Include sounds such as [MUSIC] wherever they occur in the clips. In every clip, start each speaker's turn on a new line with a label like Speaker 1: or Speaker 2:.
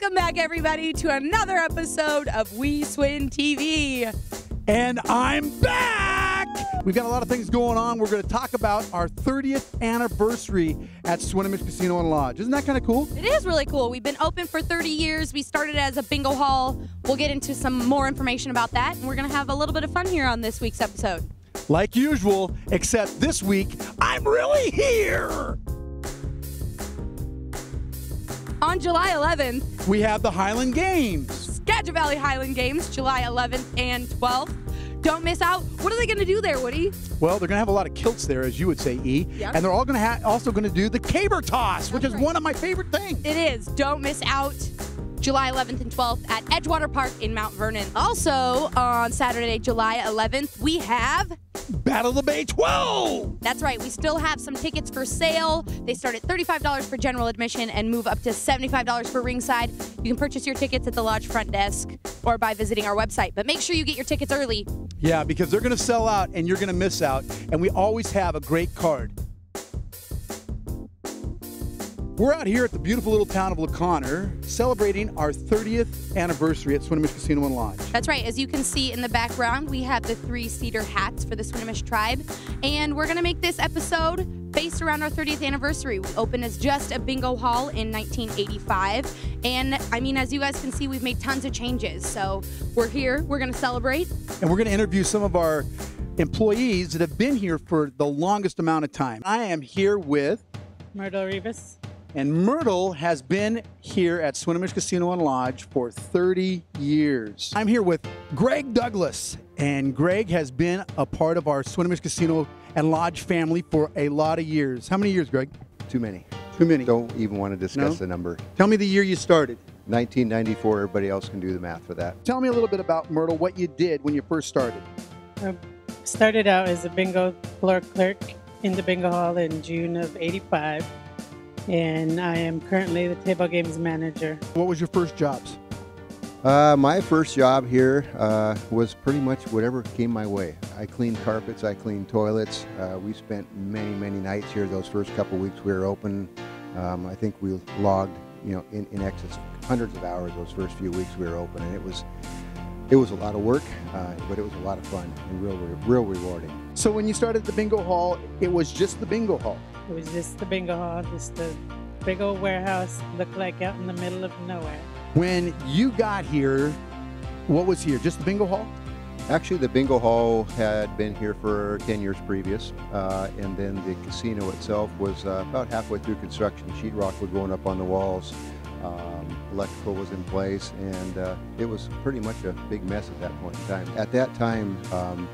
Speaker 1: Welcome back, everybody, to another episode of We Swin TV.
Speaker 2: And I'm back! We've got a lot of things going on. We're going to talk about our 30th anniversary at Swinomish Casino and Lodge. Isn't that kind of cool?
Speaker 1: It is really cool. We've been open for 30 years. We started as a bingo hall. We'll get into some more information about that, and we're going to have a little bit of fun here on this week's episode.
Speaker 2: Like usual, except this week, I'm really here!
Speaker 1: On July 11th,
Speaker 2: We have the Highland Games.
Speaker 1: Skagit Valley Highland Games, July 11th and 12th. Don't miss out. What are they going to do there, Woody?
Speaker 2: Well, they're going to have a lot of kilts there, as you would say, E.
Speaker 1: Yep.
Speaker 2: And they're all going to also going to do the caber toss, which is
Speaker 1: right.
Speaker 2: one of my favorite things.
Speaker 1: It is. Don't miss out. July 11th and 12th at Edgewater Park in Mount Vernon. Also, on Saturday, July 11th, we have
Speaker 2: Battle of the Bay 12!
Speaker 1: That's right. We still have some tickets for sale. They start at $35 for general admission and move up to $75 for ringside. You can purchase your tickets at the lodge front desk or by visiting our website. But make sure you get your tickets early.
Speaker 2: Yeah, because they're going to sell out and you're going to miss out. And we always have a great card. We're out here at the beautiful little town of LaConner celebrating our 30th anniversary at Swinomish Casino and Lodge.
Speaker 1: That's right. As you can see in the background, we have the three cedar hats for the Swinomish tribe. And we're going to make this episode based around our 30th anniversary. We opened as just a bingo hall in 1985. And I mean, as you guys can see, we've made tons of changes. So we're here, we're going to celebrate.
Speaker 2: And we're going to interview some of our employees that have been here for the longest amount of time. I am here with,
Speaker 3: Myrtle Rivas.
Speaker 2: And Myrtle has been here at Swinomish Casino and Lodge for 30 years. I'm here with Greg Douglas, and Greg has been a part of our Swinomish Casino and Lodge family for a lot of years. How many years, Greg?
Speaker 4: Too many.
Speaker 2: Too many.
Speaker 4: Don't even want to discuss
Speaker 2: No?
Speaker 4: the number.
Speaker 2: Tell me the year you started.
Speaker 4: 1994, everybody else can do the math for that.
Speaker 2: Tell me a little bit about Myrtle, what you did when you first started.
Speaker 3: I started out as a bingo floor clerk in the bingo hall in June of 85. And I am currently the table games manager.
Speaker 2: What was your first jobs?
Speaker 4: Uh, my first job here uh, was pretty much whatever came my way. I cleaned carpets, I cleaned toilets. Uh, we spent many, many nights here. Those first couple weeks we were open. Um, I think we logged, you know, in, in excess of hundreds of hours those first few weeks we were open, and it was, it was a lot of work, uh, but it was a lot of fun and real, real rewarding.
Speaker 2: So when you started the bingo hall, it was just the bingo hall.
Speaker 3: It was just the bingo hall, just the big old warehouse, looked like out in the middle of nowhere.
Speaker 2: When you got here, what was here? Just the bingo hall?
Speaker 4: Actually, the bingo hall had been here for 10 years previous, uh, and then the casino itself was uh, about halfway through construction. Sheetrock was going up on the walls, um, electrical was in place, and uh, it was pretty much a big mess at that point in time. At that time, um,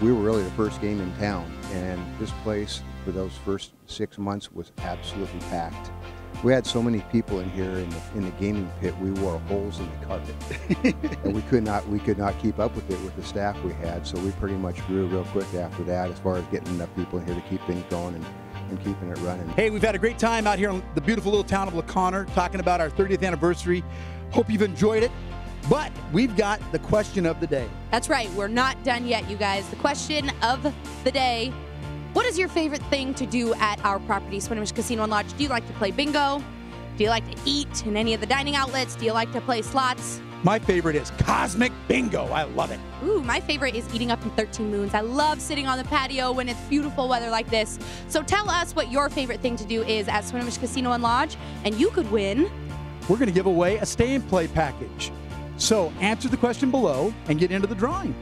Speaker 4: we were really the first game in town, and this place for those first six months was absolutely packed. We had so many people in here in the, in the gaming pit, we wore holes in the carpet [LAUGHS] and we could not we could not keep up with it with the staff we had. So we pretty much grew real quick after that, as far as getting enough people in here to keep things going and, and keeping it running.
Speaker 2: Hey, we've had a great time out here in the beautiful little town of LaConner talking about our 30th anniversary. Hope you've enjoyed it. But we've got the question of the day.
Speaker 1: That's right. We're not done yet, you guys. The question of the day What is your favorite thing to do at our property, Swinomish Casino and Lodge? Do you like to play bingo? Do you like to eat in any of the dining outlets? Do you like to play slots?
Speaker 2: My favorite is Cosmic Bingo. I love it.
Speaker 1: Ooh, my favorite is eating up in 13 moons. I love sitting on the patio when it's beautiful weather like this. So tell us what your favorite thing to do is at Swinomish Casino and Lodge, and you could win.
Speaker 2: We're going to give away a stay and play package. So answer the question below and get into the drawing.